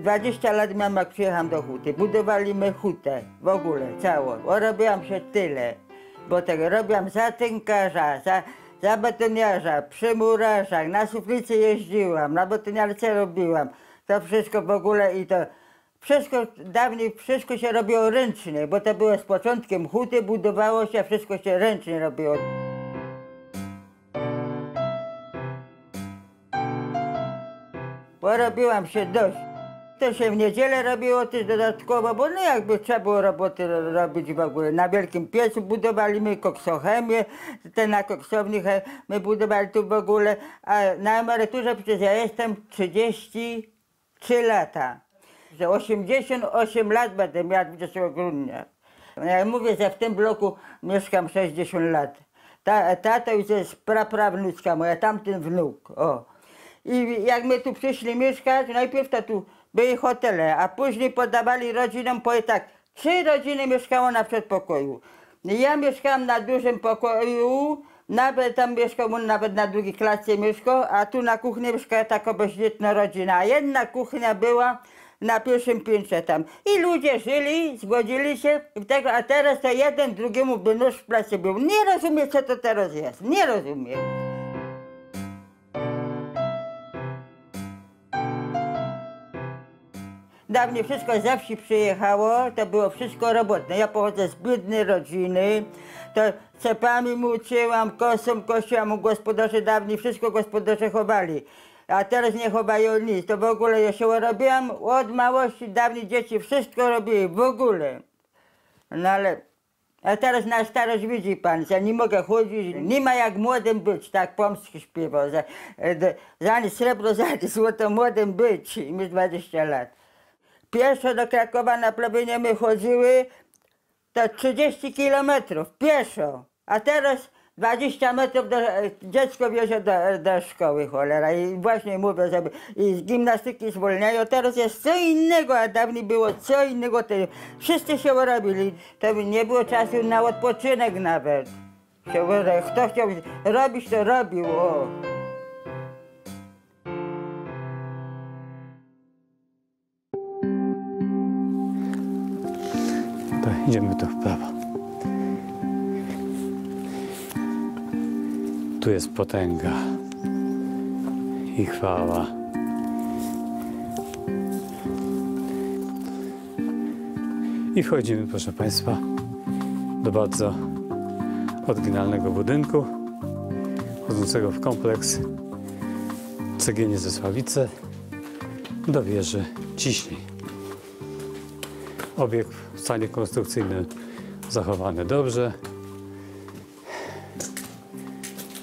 20 lat miałam, jak przyjechałam do huty. Budowaliśmy hutę w ogóle, całą. Robiłam się tyle, bo tego robiłam za tynkarza, za, za betoniarza, przy murarzach, na suflicy jeździłam, na betoniarce robiłam. To wszystko w ogóle i to... Wszystko, dawniej wszystko się robiło ręcznie, bo to było z początkiem huty, budowało się, wszystko się ręcznie robiło. Porobiłam się dość. To się w niedzielę robiło też dodatkowo, bo no jakby trzeba było roboty ro- robić w ogóle. Na wielkim piecu budowaliśmy koksochemię, te na koksowni he- my budowali tu w ogóle, a na emeryturze przecież ja jestem 33 lata. Że 88 lat będę miała 20 grudnia. Ja mówię, że w tym bloku mieszkam 60 lat. Ta, tata już jest praprawnuczka moja, tamten wnuk. O. I jak my tu przyszli mieszkać, najpierw to tu były hotele, a później podawali rodzinom po tak. Trzy rodziny mieszkało na przedpokoju. Ja mieszkałam na dużym pokoju, nawet tam mieszkał, nawet na drugiej klatce mieszkał, a tu na kuchni mieszkała taka bezdzietna rodzina. A jedna kuchnia była na pierwszym piętrze tam. I ludzie żyli, zgodzili się tego, a teraz to jeden drugiemu by nóż w plecy był. Nie rozumiem, co to teraz jest. Nie rozumiem. Dawniej wszystko ze wsi przyjechało, to było wszystko robotne. Ja pochodzę z biednej rodziny, to cepami mu uczyłam, kosą kosiłam, gospodarze dawniej wszystko gospodarze chowali. A teraz nie chowają nic, to w ogóle ja się robiłam od małości, dawniej dzieci wszystko robiły, w ogóle. No ale, a teraz na starość widzi pan, że nie mogę chodzić, nie ma jak młodym być, tak Pomski śpiewał, za, e, za ani srebro, za ani złoto młodym być, mi 20 lat. Pieszo do Krakowa na plebinie my chodziły, to 30 kilometrów, pieszo. A teraz 20 metrów do, dziecko wiezie do, do szkoły, cholera. I właśnie mówię, żeby z gimnastyki zwolniają. Teraz jest co innego, a dawniej było co innego. To wszyscy się robili. To nie było czasu na odpoczynek nawet. Kto chciał robić, to robił. O. idziemy tu w prawo. Tu jest potęga i chwała. I wchodzimy, proszę Państwa, do bardzo oryginalnego budynku, wchodzącego w kompleks Cegienie ze Sławice do wieży Ciśnij. Obiekt stanie konstrukcyjnym zachowany dobrze.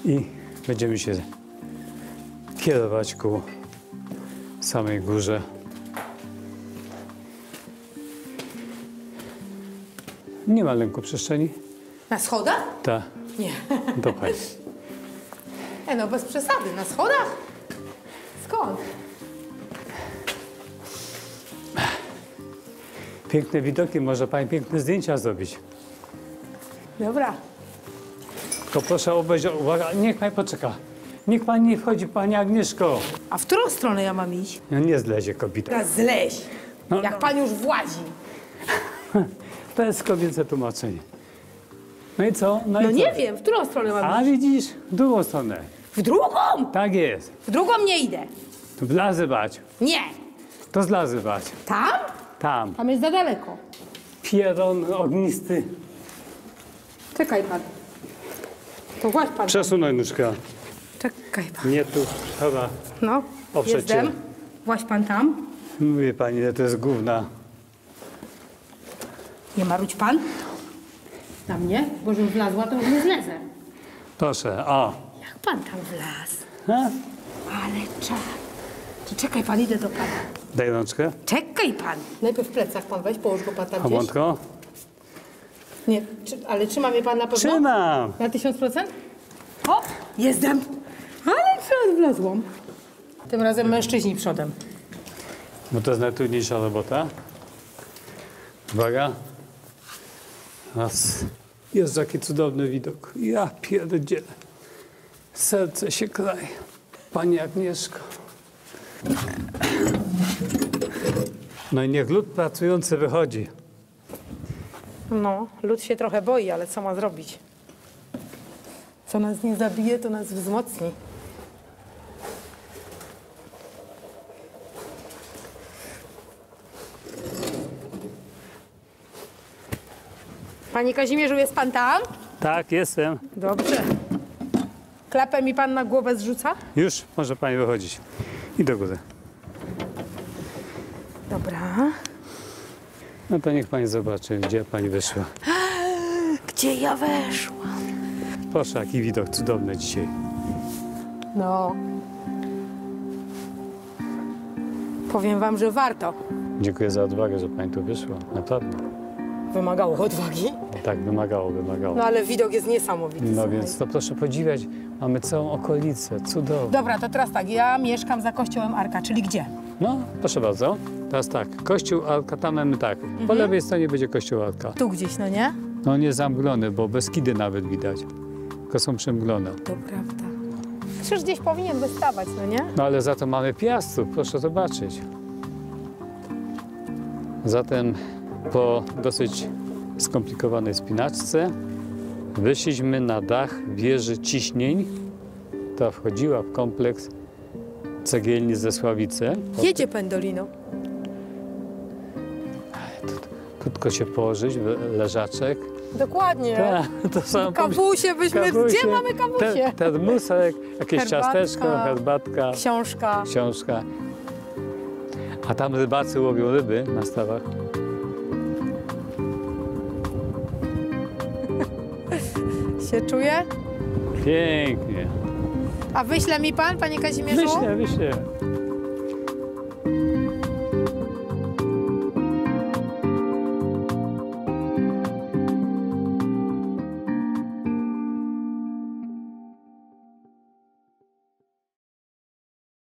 I będziemy się kierować ku samej górze. Nie ma lęku przestrzeni. Na schodach? Ta, Nie. do pani. E, no bez przesady, na schodach? Skąd? Piękne widoki, może pani piękne zdjęcia zrobić. Dobra. Tylko proszę obejrzeć, uwaga, niech pani poczeka. Niech pani nie wchodzi, pani Agnieszko. A w którą stronę ja mam iść? No nie zlezie kobieta. Teraz zleź. No, Jak no. pan już włazi. To jest kobiece tłumaczenie. No i co? No, No i nie co? wiem, w którą stronę mam A iść? widzisz, w drugą stronę. W drugą? Tak jest. W drugą nie idę. Tu wlazywać. Nie. To zlazywać. Tam? Tam. Tam jest za daleko. Pieron ognisty. Czekaj pan. To właź pan. Przesunąj nóżkę. Czekaj pan. Nie tu. Chyba. No, Oprzeć jestem. Właź pan tam. Mówię pani, że to jest gówna. Nie marudź pan. Na mnie, bo żebym wlazła, to już nie zlezę. Proszę, o. Jak pan tam wlazł? Ha? Ale czad. To czekaj pan, idę do pana. Daj rączkę. Czekaj pan. Najpierw plecak pan weź, połóż go pan tam gdzieś. Chomątko. Nie, czy, ale trzyma mnie pan na pewno? Trzymam. Na tysiąc procent? O, jestem. Ale przed wlazłam. Tym razem mężczyźni przodem. Bo to jest najtrudniejsza robota. Uwaga. Raz. Jest jaki cudowny widok. Ja pierdzielę. Serce się kraje. Pani Agnieszko. No i niech lud pracujący wychodzi. No, lud się trochę boi, ale co ma zrobić? Co nas nie zabije, to nas wzmocni. Panie Kazimierzu, jest pan tam? Tak, jestem. Dobrze. Klapę mi pan na głowę zrzuca? Już może pani wychodzić. I do góry. Dobra. No to niech pani zobaczy, gdzie pani wyszła. Gdzie ja weszłam? Proszę, jaki widok cudowny dzisiaj. No. Powiem wam, że warto. Dziękuję za odwagę, że pani tu wyszła. Naprawdę. Wymagało odwagi. Tak, wymagało, wymagało. No ale widok jest niesamowity. No słuchaj. więc to proszę podziwiać. Mamy całą okolicę. Cudownie. Dobra, to teraz tak, ja mieszkam za kościołem Arka, czyli gdzie? No, proszę bardzo. Teraz tak, kościół Alka, tam mamy tak. Po lewej stronie będzie kościół Alka. Tu gdzieś, no nie? No nie zamglony, bo Beskidy nawet widać. Tylko są przemglone. To prawda. Krzyż gdzieś powinien wystawać, no nie? No ale za to mamy piastów, proszę zobaczyć. Zatem po dosyć skomplikowanej spinaczce wyszliśmy na dach wieży ciśnień, która wchodziła w kompleks cegielni ze Sławicy. Jedzie pendolino. Krótko się położyć, leżaczek. Dokładnie. Tak, to samo Kawusie byśmy... Gdzie mamy kawusie? Te, termusek, jakieś Herbatka. ciasteczko, herbatka, Książka. książka. A tam rybacy łowią ryby na stawach. Się czuje? Pięknie. A wyśle mi pan, panie Kazimierzu? Wyślę, wyślę.